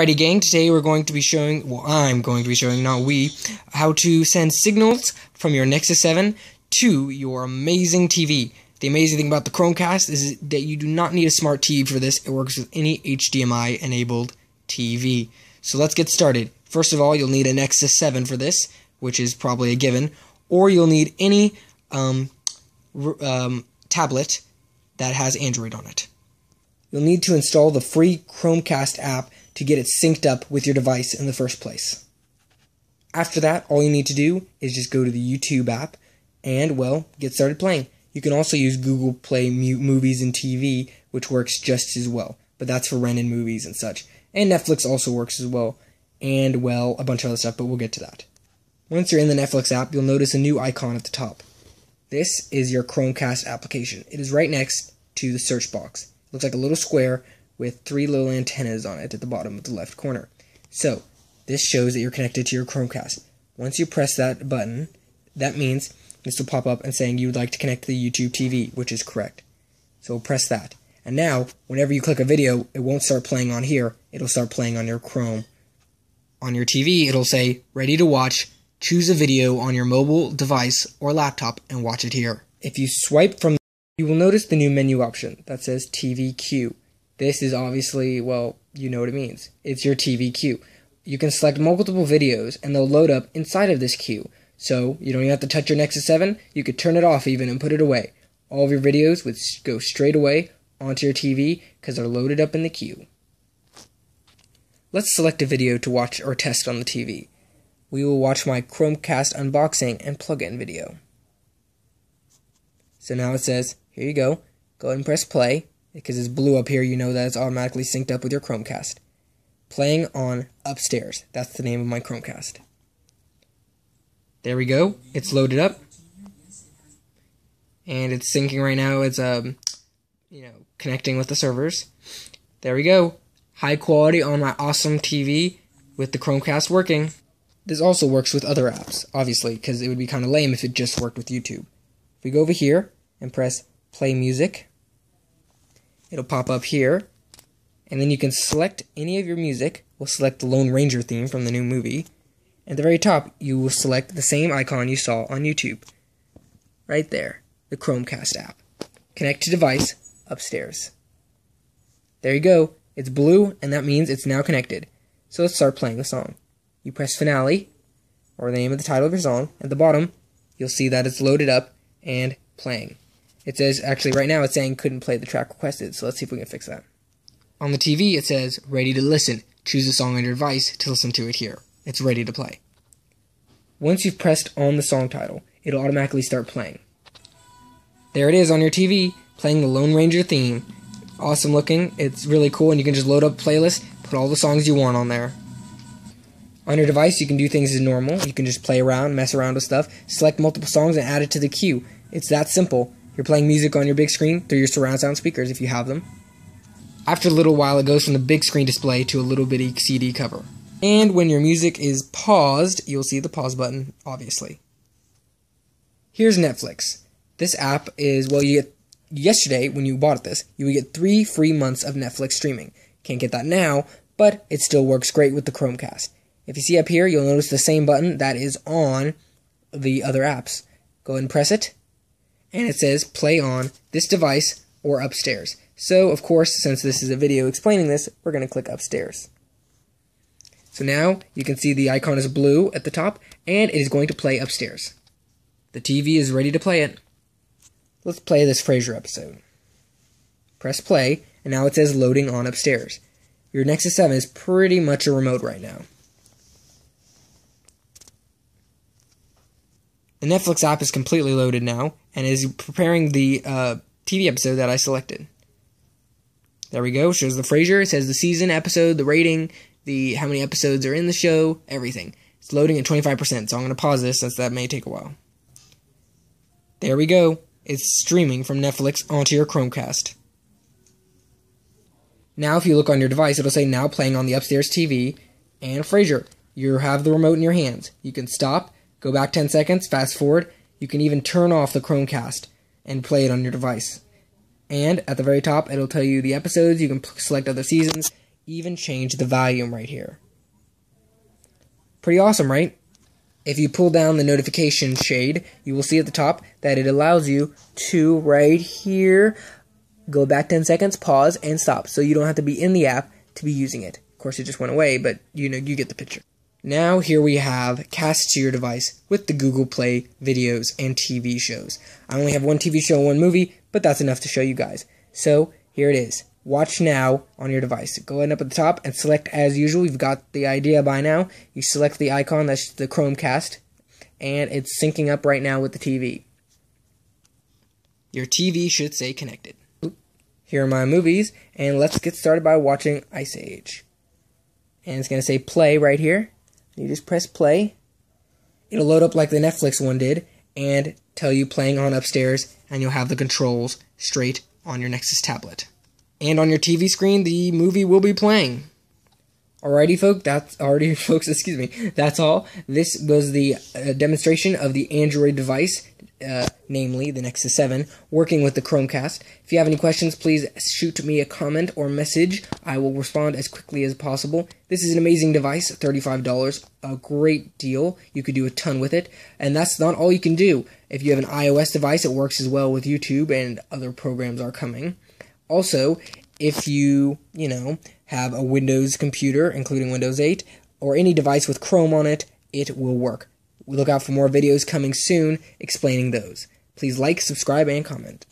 Alrighty gang, today we're going to be showing, well I'm going to be showing, not we, how to send signals from your Nexus 7 to your amazing TV. The amazing thing about the Chromecast is that you do not need a smart TV for this, it works with any HDMI enabled TV. So let's get started. First of all, you'll need a Nexus 7 for this, which is probably a given, or you'll need any um, um, tablet that has Android on it. You'll need to install the free Chromecast app to get it synced up with your device in the first place. After that, all you need to do is just go to the YouTube app and, well, get started playing. You can also use Google Play Movies and TV, which works just as well, but that's for renting movies and such. And Netflix also works as well, and, well, a bunch of other stuff, but we'll get to that. Once you're in the Netflix app, you'll notice a new icon at the top. This is your Chromecast application. It is right next to the search box. It looks like a little square with three little antennas on it at the bottom of the left corner. So, this shows that you're connected to your Chromecast. Once you press that button, that means this will pop up and saying you would like to connect to the YouTube TV, which is correct. So we'll press that. And now, whenever you click a video, it won't start playing on here, it'll start playing on your Chrome. On your TV, it'll say, ready to watch, choose a video on your mobile device or laptop and watch it here. If you swipe from you will notice the new menu option that says TV queue. This is obviously, well, you know what it means. It's your TV queue. You can select multiple videos and they'll load up inside of this queue. So you don't even have to touch your Nexus 7. You could turn it off even and put it away. All of your videos would go straight away onto your TV because they're loaded up in the queue. Let's select a video to watch or test on the TV. We will watch my Chromecast unboxing and plug-in video. So now it says, here you go. Go ahead and press play because it's blue up here, you know that it's automatically synced up with your Chromecast. Playing on Upstairs. That's the name of my Chromecast. There we go. It's loaded up. And it's syncing right now. It's um you know, connecting with the servers. There we go. High quality on my awesome TV with the Chromecast working. This also works with other apps, obviously, because it would be kind of lame if it just worked with YouTube. If we go over here and press play music, it'll pop up here. And then you can select any of your music. We'll select the Lone Ranger theme from the new movie. At the very top, you will select the same icon you saw on YouTube. Right there, the Chromecast app. Connect to device upstairs. There you go. It's blue, and that means it's now connected. So let's start playing the song. You press finale, or the name of the title of your song. At the bottom, you'll see that it's loaded up and playing. It says, actually, right now it's saying couldn't play the track requested, so let's see if we can fix that. On the TV, it says, ready to listen. Choose a song on your device to listen to it here. It's ready to play. Once you've pressed on the song title, it'll automatically start playing. There it is on your TV, playing the Lone Ranger theme. Awesome looking, it's really cool, and you can just load up playlist, put all the songs you want on there. On your device, you can do things as normal. You can just play around, mess around with stuff, select multiple songs, and add it to the queue. It's that simple. You're playing music on your big screen through your surround sound speakers if you have them. After a little while, it goes from the big screen display to a little bitty CD cover. And when your music is paused, you'll see the pause button, obviously. Here's Netflix. This app is, well, you get, yesterday, when you bought this, you would get three free months of Netflix streaming. Can't get that now, but it still works great with the Chromecast. If you see up here, you'll notice the same button that is on the other apps. Go ahead and press it, and it says play on this device or upstairs. So, of course, since this is a video explaining this, we're going to click upstairs. So now you can see the icon is blue at the top, and it is going to play upstairs. The TV is ready to play it. Let's play this Frasier episode. Press play, and now it says loading on upstairs. Your Nexus 7 is pretty much a remote right now. The Netflix app is completely loaded now and is preparing the uh, TV episode that I selected. There we go. Shows the Frasier. It says the season, episode, the rating, the how many episodes are in the show, everything. It's loading at 25%, so I'm going to pause this since that may take a while. There we go. It's streaming from Netflix onto your Chromecast. Now, if you look on your device, it'll say now playing on the upstairs TV and Frasier. You have the remote in your hands. You can stop Go back 10 seconds, fast forward. You can even turn off the Chromecast and play it on your device. And at the very top, it'll tell you the episodes. You can select other seasons. even change the volume right here. Pretty awesome, right? If you pull down the notification shade, you will see at the top that it allows you to, right here, go back 10 seconds, pause, and stop. So you don't have to be in the app to be using it. Of course, it just went away, but you know, you get the picture. Now here we have cast to your device with the Google Play videos and TV shows. I only have one TV show and one movie, but that's enough to show you guys. So here it is. Watch now on your device. Go ahead up at the top and select as usual. You've got the idea by now. You select the icon, that's the Chromecast, and it's syncing up right now with the TV. Your TV should say connected. Here are my movies, and let's get started by watching Ice Age. And it's going to say play right here. You just press play. It'll load up like the Netflix one did and tell you playing on upstairs, and you'll have the controls straight on your Nexus tablet. And on your TV screen, the movie will be playing. Alrighty, folks. That's already, folks. Excuse me. That's all. This was the uh, demonstration of the Android device, uh, namely the Nexus 7, working with the Chromecast. If you have any questions, please shoot me a comment or message. I will respond as quickly as possible. This is an amazing device, $35, a great deal. You could do a ton with it, and that's not all you can do. If you have an iOS device, it works as well with YouTube, and other programs are coming. Also, if you, you know, have a Windows computer, including Windows 8, or any device with Chrome on it, it will work. We look out for more videos coming soon explaining those. Please like, subscribe, and comment.